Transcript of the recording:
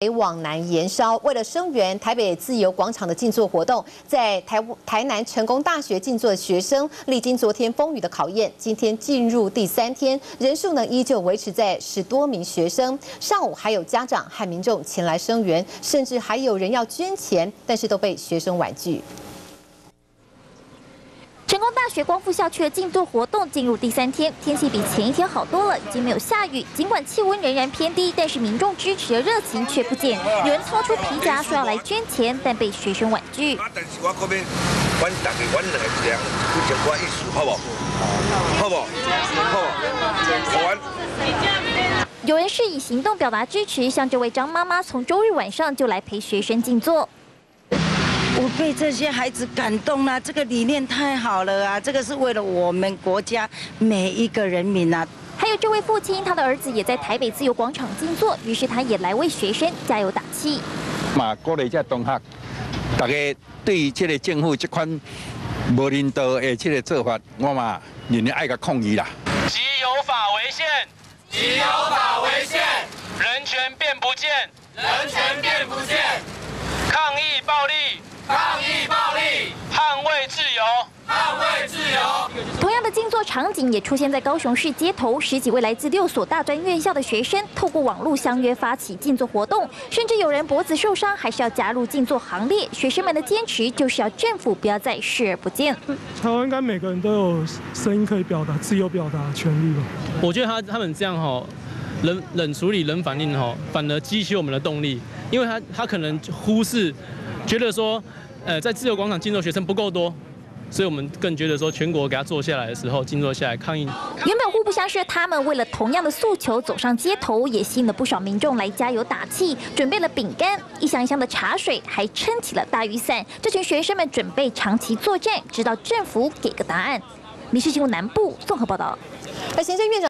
北往南延烧，为了声援台北自由广场的静坐活动，在台台南成功大学静坐的学生，历经昨天风雨的考验，今天进入第三天，人数呢依旧维持在十多名学生。上午还有家长和民众前来声援，甚至还有人要捐钱，但是都被学生婉拒。学光复校区的静坐活动进入第三天，天气比前一天好多了，已经没有下雨。尽管气温仍然偏低，但是民众支持的热情却不减。有人掏出皮夹说要来捐钱，但被学生婉拒。有人是以行动表达支持，像这位张妈妈，从周日晚上就来陪学生静坐。我被这些孩子感动了，这个理念太好了啊！这个是为了我们国家每一个人民啊。还有这位父亲，他的儿子也在台北自由广场静坐，于是他也来为学生加油打气。嘛，鼓励这同学，大家对于这个政府这款无人道的这个做法，我嘛仍然爱个抗议啦。即有法为宪，即有法为宪，人权变不见，人权变不见，抗议暴力。抗议暴力，捍卫自由，捍卫自由。同样的静坐场景也出现在高雄市街头，十几位来自六所大专院校的学生透过网络相约发起静坐活动，甚至有人脖子受伤，还是要加入静坐行列。学生们的坚持就是要政府不要再视而不见。台湾应该每个人都有声音可以表达，自由表达权利吧？我觉得他他们这样哈，冷冷处理、冷反应哈，反而激起我们的动力，因为他他可能忽视。觉得说，呃，在自由广场静坐学生不够多，所以我们更觉得说，全国给他坐下来的时候，静坐下来抗议。原本互不相识，他们为了同样的诉求走上街头，也吸引了不少民众来加油打气，准备了饼干、一箱一箱的茶水，还撑起了大雨伞。这群学生们准备长期作战，直到政府给个答案。民事新闻南部综合报道。而行政院长。